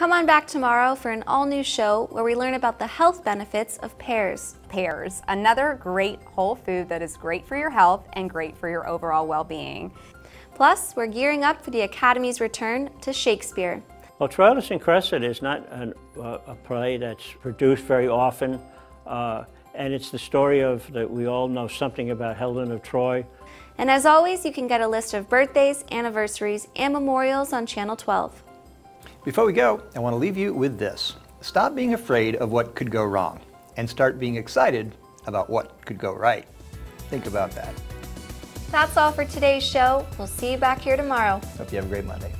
Come on back tomorrow for an all new show where we learn about the health benefits of pears. Pears, another great whole food that is great for your health and great for your overall well being. Plus, we're gearing up for the Academy's return to Shakespeare. Well, Troilus and Cressida is not an, uh, a play that's produced very often, uh, and it's the story of that we all know something about Helen of Troy. And as always, you can get a list of birthdays, anniversaries, and memorials on Channel 12. Before we go, I want to leave you with this. Stop being afraid of what could go wrong and start being excited about what could go right. Think about that. That's all for today's show. We'll see you back here tomorrow. Hope you have a great Monday.